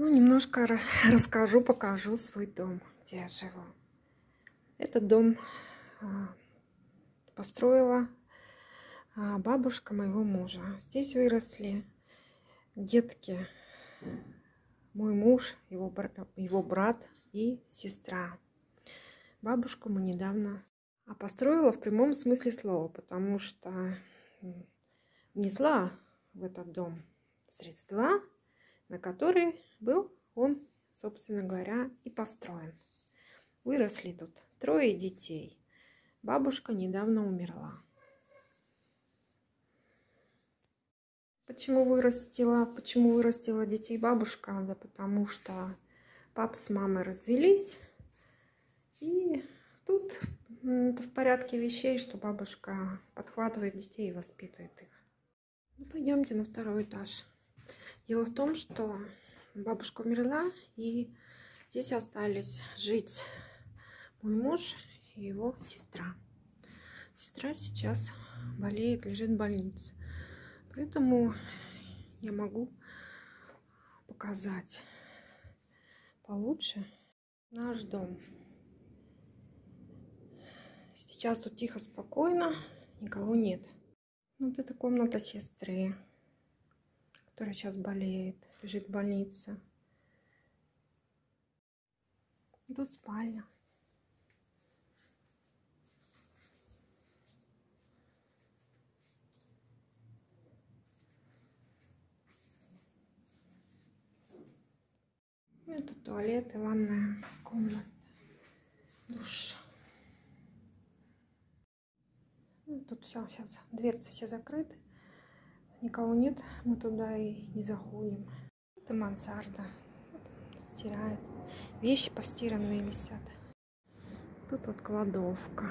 Ну, немножко расскажу, покажу свой дом, где я живу. Этот дом а, построила а, бабушка моего мужа. Здесь выросли детки, мой муж, его, его брат и сестра. Бабушку мы недавно а построила в прямом смысле слова, потому что внесла в этот дом средства, на которые был он, собственно говоря, и построен. Выросли тут трое детей. Бабушка недавно умерла. Почему вырастила, почему вырастила детей бабушка? Да потому что пап с мамой развелись. И тут это в порядке вещей, что бабушка подхватывает детей и воспитывает их. Ну, пойдемте на второй этаж. Дело в том, что бабушка умерла, и здесь остались жить мой муж и его сестра. Сестра сейчас болеет, лежит в больнице. Поэтому я могу показать получше наш дом. Сейчас тут тихо, спокойно, никого нет. Вот это комната сестры, которая сейчас болеет, лежит в больнице. Тут спальня. Это туалет и ванная комната. Душ. Ну, тут все, сейчас дверцы все закрыты. Никого нет, мы туда и не заходим. Это мансарда. Стирает. Вещи постиранные висят. Тут вот кладовка.